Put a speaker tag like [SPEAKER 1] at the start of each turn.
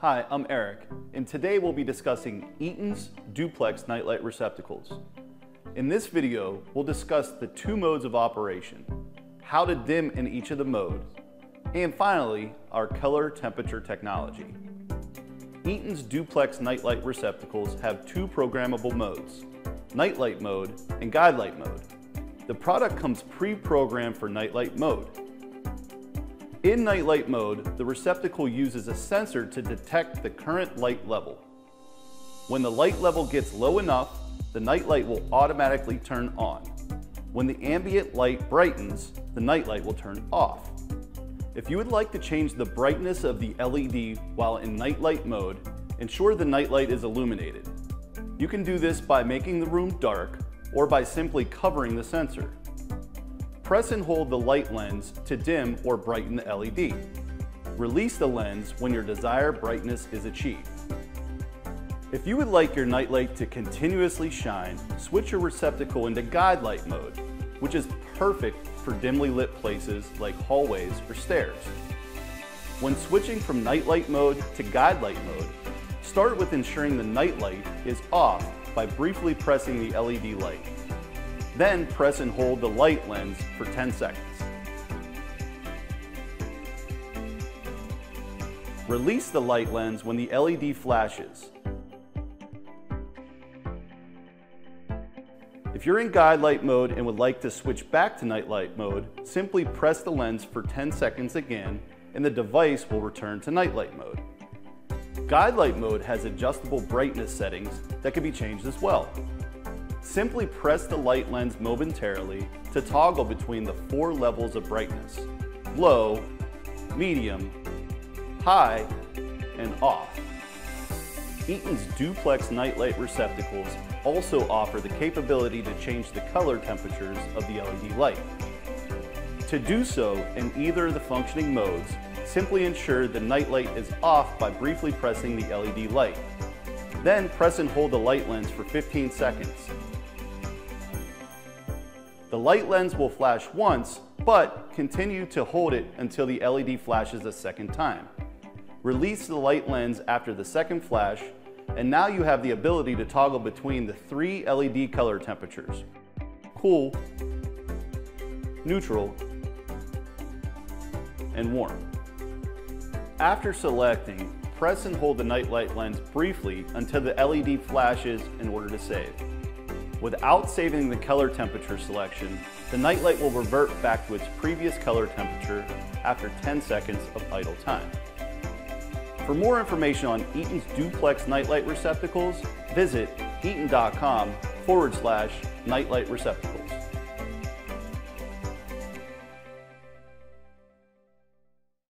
[SPEAKER 1] Hi, I'm Eric, and today we'll be discussing Eaton's duplex nightlight receptacles. In this video, we'll discuss the two modes of operation, how to dim in each of the modes, and finally, our color temperature technology. Eaton's duplex nightlight receptacles have two programmable modes, nightlight mode and guide light mode. The product comes pre-programmed for nightlight mode, in nightlight mode, the receptacle uses a sensor to detect the current light level. When the light level gets low enough, the nightlight will automatically turn on. When the ambient light brightens, the nightlight will turn off. If you would like to change the brightness of the LED while in nightlight mode, ensure the nightlight is illuminated. You can do this by making the room dark or by simply covering the sensor. Press and hold the light lens to dim or brighten the LED. Release the lens when your desired brightness is achieved. If you would like your nightlight to continuously shine, switch your receptacle into guide light mode, which is perfect for dimly lit places like hallways or stairs. When switching from nightlight mode to guide light mode, start with ensuring the nightlight is off by briefly pressing the LED light. Then press and hold the light lens for 10 seconds. Release the light lens when the LED flashes. If you're in guide light mode and would like to switch back to night light mode, simply press the lens for 10 seconds again and the device will return to night light mode. Guide light mode has adjustable brightness settings that can be changed as well. Simply press the light lens momentarily to toggle between the four levels of brightness, low, medium, high, and off. Eaton's duplex nightlight receptacles also offer the capability to change the color temperatures of the LED light. To do so in either of the functioning modes, simply ensure the nightlight is off by briefly pressing the LED light. Then press and hold the light lens for 15 seconds the light lens will flash once, but continue to hold it until the LED flashes a second time. Release the light lens after the second flash, and now you have the ability to toggle between the three LED color temperatures, cool, neutral, and warm. After selecting, press and hold the nightlight lens briefly until the LED flashes in order to save. Without saving the color temperature selection, the nightlight will revert back to its previous color temperature after 10 seconds of idle time. For more information on Eaton's duplex nightlight receptacles, visit eaton.com forward slash nightlight receptacles.